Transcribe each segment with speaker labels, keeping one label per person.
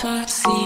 Speaker 1: fantasy.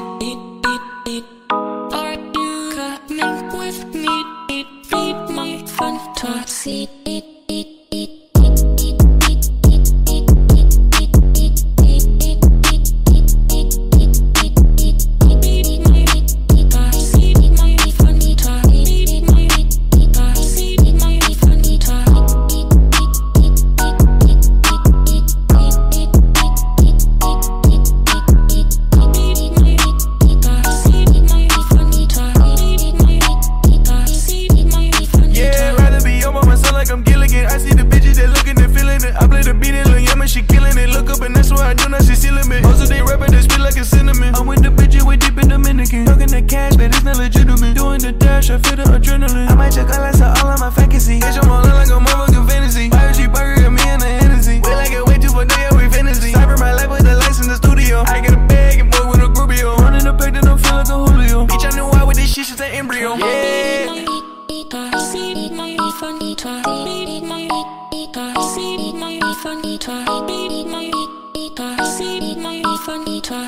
Speaker 2: Cash, but it's not legitimate. Doing the dash, I feel the adrenaline. I might check out like all of my fantasy. Bitch, I'm all in like a motherfucking fantasy. Why Fire G burger, got me and the Hennessy. Wait like it way too for day, we fantasy. Cyber my life with the lights in the studio. I get a bag and boy with a groupio. Running the pack, then I'm feel like a Julio. Bitch, I knew why with this shit, she's an embryo. Yeah.
Speaker 1: My fanita, baby my see my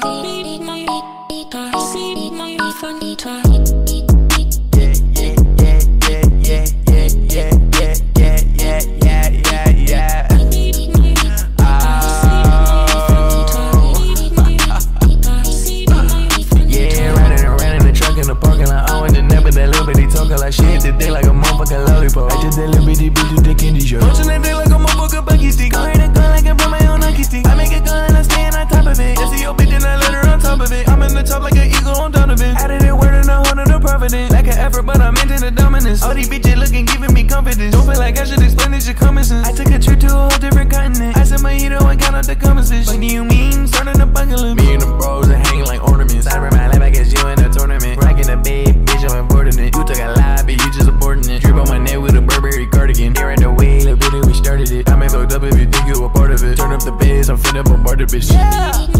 Speaker 1: baby my
Speaker 2: Oh, talking like shit. The dick like a motherfucking lollipop. I just that little bitty bitch effort, but I'm into the dominance. All these bitches looking, giving me confidence. Don't feel like I should explain this shit common sense. I took a trip to a whole different continent. I said my hero and count out the conversation. What do you mean? Starting a bucket list. Me and the bros are hanging like ornaments. I my life, I guess you in a tournament. Rocking a big bitch, I'm importing it. You took a lie, but you just aborting it. Drip on my neck with a Burberry cardigan. Here in the way, little bitty, we started it. I may fucked up if you think you a part of it. Turn up the bass, I'm finna bombard the bitch.
Speaker 1: Yeah.